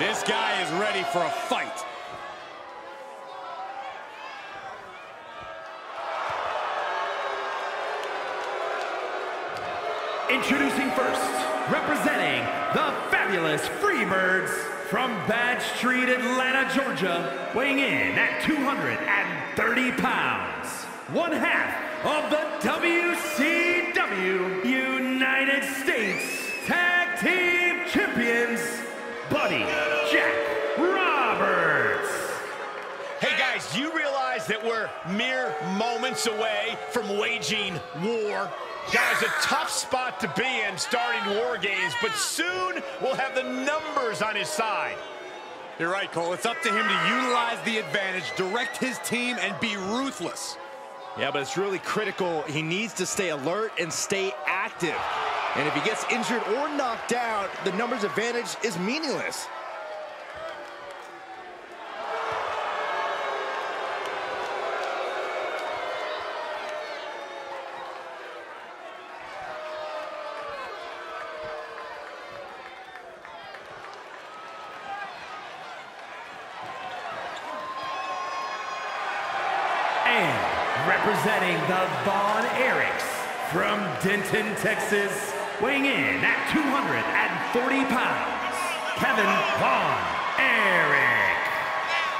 This guy is ready for a fight. Introducing first, representing the fabulous Freebirds from Bad Street, Atlanta, Georgia, weighing in at 230 pounds, one half of the WCW you realize that we're mere moments away from waging war? Guys, a tough spot to be in starting war games, but soon we'll have the numbers on his side. You're right, Cole. It's up to him to utilize the advantage, direct his team, and be ruthless. Yeah, but it's really critical. He needs to stay alert and stay active. And if he gets injured or knocked out, the numbers advantage is meaningless. And representing the Von Erichs from Denton, Texas, weighing in at 240 pounds, Kevin Von Erich.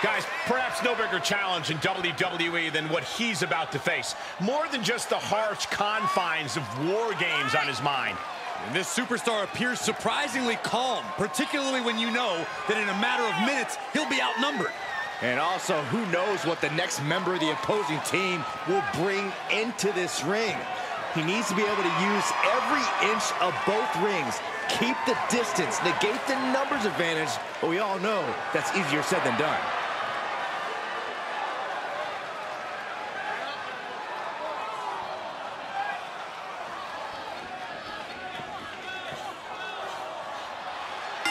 Guys, perhaps no bigger challenge in WWE than what he's about to face. More than just the harsh confines of war games on his mind. And this superstar appears surprisingly calm, particularly when you know that in a matter of minutes, he'll be outnumbered. And also, who knows what the next member of the opposing team will bring into this ring. He needs to be able to use every inch of both rings, keep the distance, negate the numbers advantage, but we all know that's easier said than done.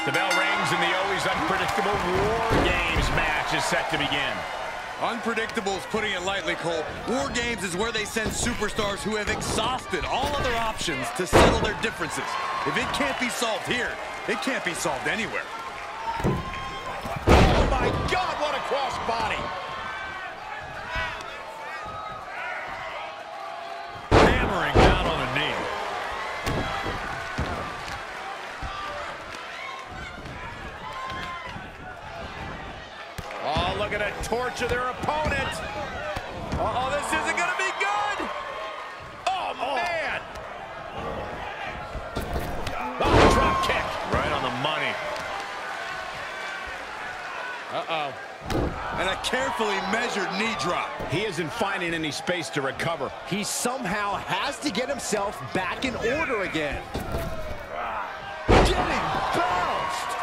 The bell rings and the always unpredictable War Games match is set to begin. Unpredictable is putting it lightly, Cole. War Games is where they send superstars who have exhausted all other options to settle their differences. If it can't be solved here, it can't be solved anywhere. Oh my God, what a cross body. Hammering down on a knee. Oh, torture their opponent. Uh-oh, this isn't gonna be good. Oh, man. Oh, drop kick. Right on the money. Uh-oh. And a carefully measured knee drop. He isn't finding any space to recover. He somehow has to get himself back in order again. Ah. Getting bounced!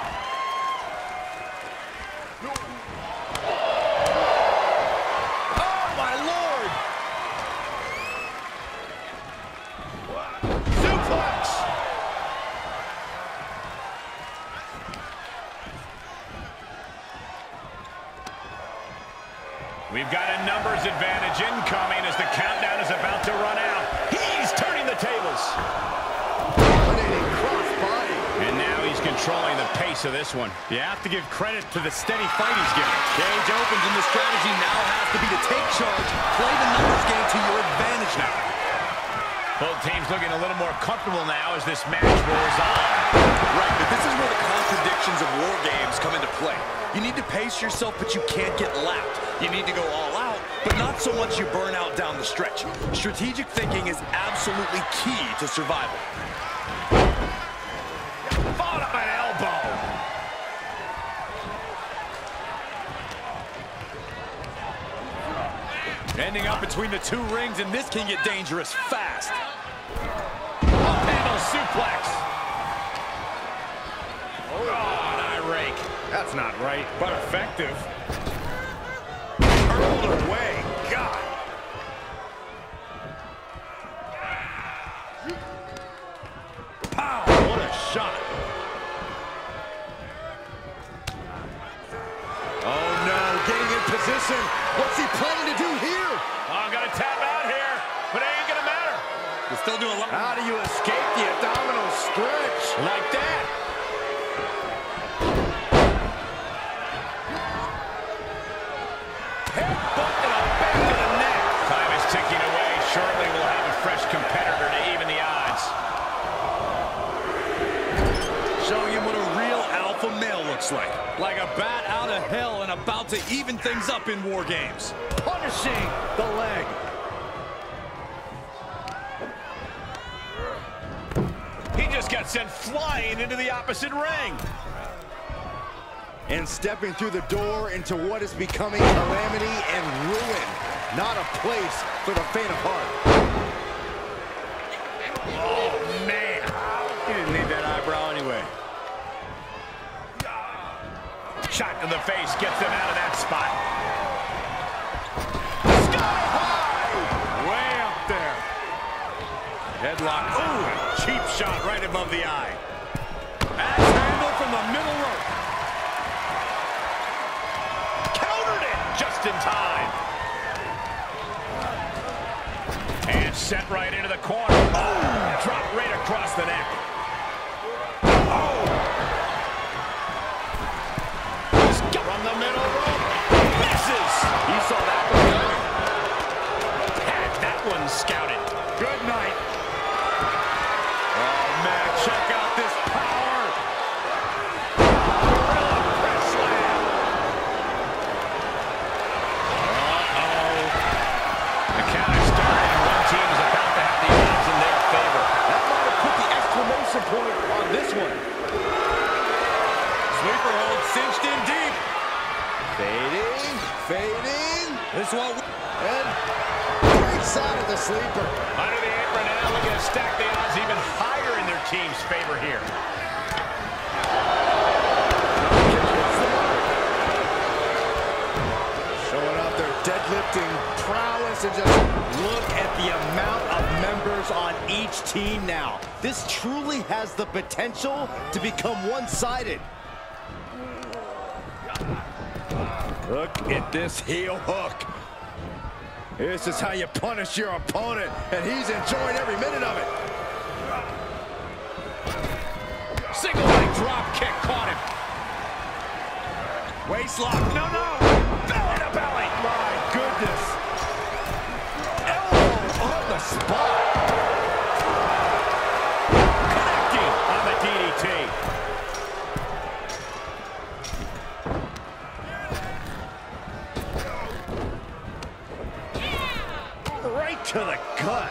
Oh, my Lord! Suplex. We've got a numbers advantage incoming as the countdown is about to run out. He's turning the tables. Dominating crossbody. And now he's controlling the pace of this one. You have to give credit to the steady fight he's getting. Cage opens and the strategy now has to be to take charge, play the numbers game to your advantage now. Both teams looking a little more comfortable now as this match rolls on. Right, but this is where the contradictions of war games come into play. You need to pace yourself, but you can't get lapped. You need to go all out, but not so much you burn out down the stretch. Strategic thinking is absolutely key to survival. Ending up between the two rings, and this can get dangerous fast. Handle suplex. Oh, an eye rake. That's not right, but effective. Hurled away. God. stretch. Like that. Headbutt to the back of the neck. Time is ticking away. Shortly we'll have a fresh competitor to even the odds. Show you what a real alpha male looks like. Like a bat out of hell and about to even things up in War Games. Punishing the leg. Just got sent flying into the opposite ring. And stepping through the door into what is becoming calamity and ruin. Not a place for the faint of heart. Oh, man. He didn't need that eyebrow anyway. Shot to the face gets them out of that spot. Sky high! Way up there. Headlock. Ooh, cheap shot right above the eye. Axe handle from the middle rope. Countered it just in time. And sent right into the corner. Oh, dropped right across the neck. Oh. From the middle rope. Misses. You saw that one. Had that one scouted. Good night. Check out this power. Gorilla press slam. Uh-oh. The count is started, and one team is about to have the odds in their favor. That might have put the exclamation point on this one. Sleeper hold cinched in deep. Fading, fading, This one. and out of the sleeper. Under the apron now, looking to stack the odds even higher in their team's favor here. Showing off their deadlifting prowess and just look at the amount of members on each team now. This truly has the potential to become one-sided. Look at this heel hook. This is how you punish your opponent, and he's enjoying every minute of it. Single leg drop kick caught him. Waist lock. No, no. Belly to belly. My goodness. Elbow on the spot. To the gut.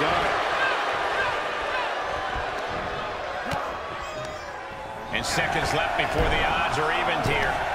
Done. And seconds left before the odds are evened here.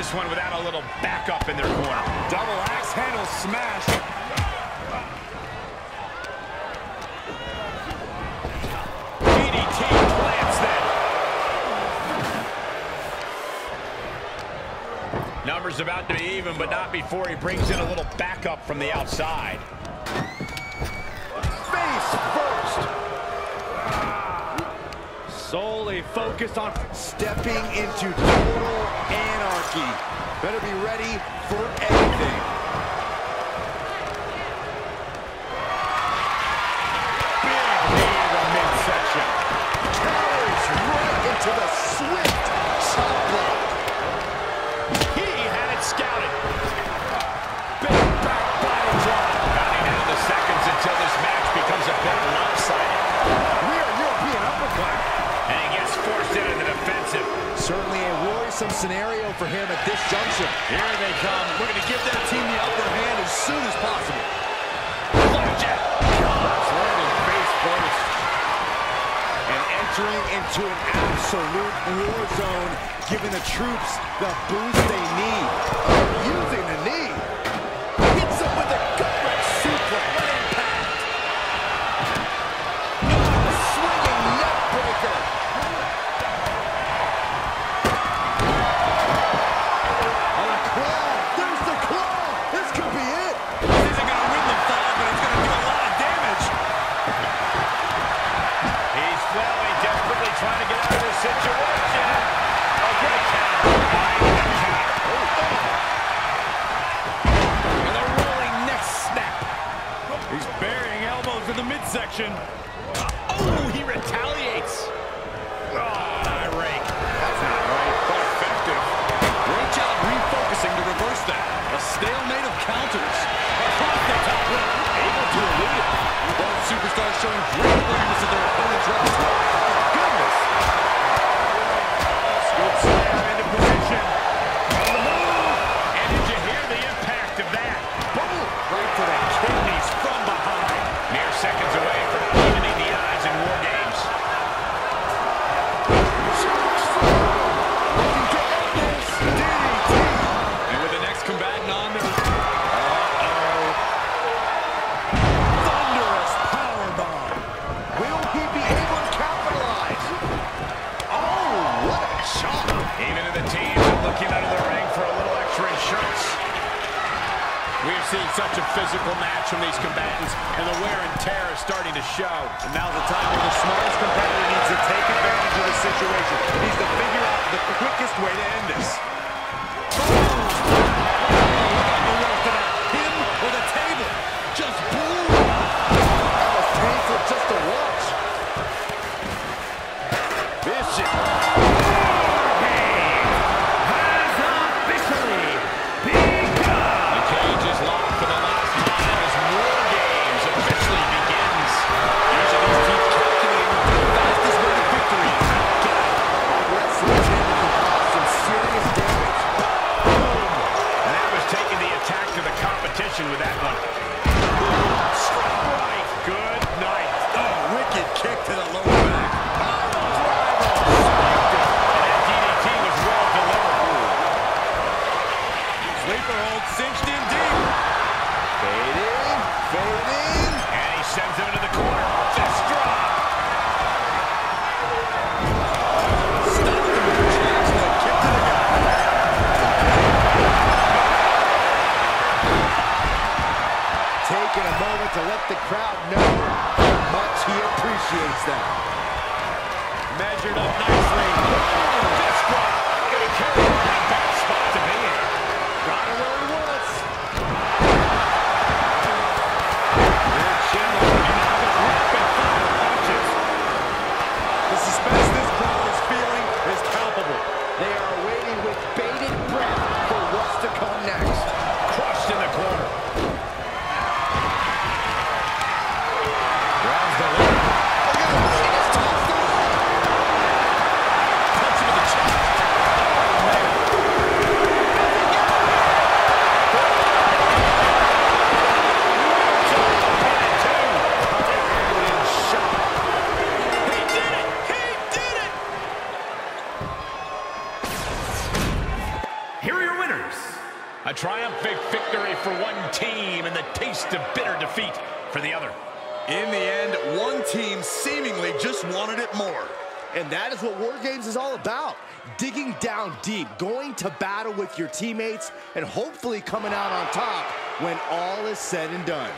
This one without a little backup in their corner. Double axe handle smash. Numbers about to be even, but not before he brings in a little backup from the outside. Face first. Solely focused on stepping into total anarchy. Better be ready for anything. Worrisome scenario for him at this junction. Here they come, looking to give their team the upper hand as soon as possible. Flapjack. Landing face first. And entering into an absolute war zone, giving the troops the boost they need. action. physical match from these combatants, and the wear and tear is starting to show. And now's the time where the smartest competitor needs to take advantage of the situation. He needs to figure out the quickest way to end this. taking a moment to let the crowd know how much he appreciates them. Measured up nicely. Oh. Gonna carry here are your winners. A triumphant victory for one team and the taste of bitter defeat for the other. In the end, one team seemingly just wanted it more. And that is what War Games is all about. Digging down deep, going to battle with your teammates, and hopefully coming out on top when all is said and done.